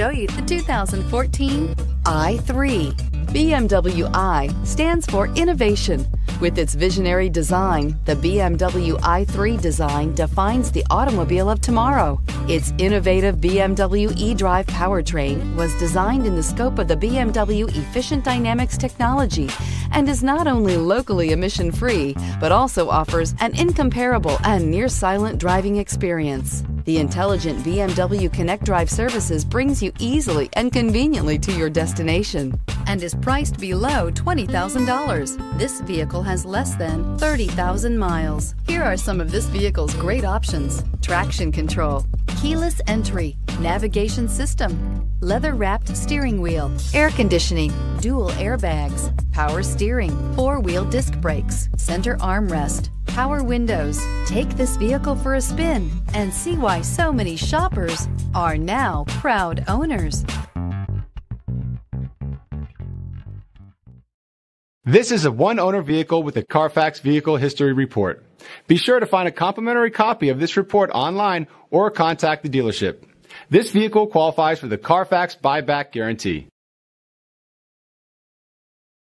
show you the 2014 i3. BMW i stands for innovation. With its visionary design, the BMW i3 design defines the automobile of tomorrow. Its innovative BMW eDrive powertrain was designed in the scope of the BMW Efficient Dynamics technology and is not only locally emission free, but also offers an incomparable and near silent driving experience. The intelligent BMW Connect Drive services brings you easily and conveniently to your destination and is priced below $20,000. This vehicle has less than 30,000 miles. Here are some of this vehicle's great options. Traction control, keyless entry, navigation system, leather wrapped steering wheel, air conditioning, dual airbags, power steering, four wheel disc brakes, center armrest, power windows. Take this vehicle for a spin and see why so many shoppers are now proud owners. This is a one owner vehicle with a Carfax Vehicle History Report. Be sure to find a complimentary copy of this report online or contact the dealership. This vehicle qualifies for the Carfax buyback guarantee.